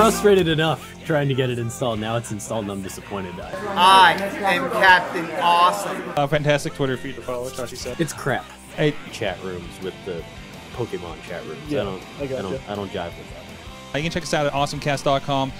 frustrated enough trying to get it installed. Now it's installed and I'm disappointed. I am Captain Awesome. Uh, fantastic Twitter feed to follow, Chachi said. It's crap. Hey, Chat rooms with the Pokemon chat rooms. Yeah, I don't I I, don't I don't jive with that. you can check us out at awesomecast.com.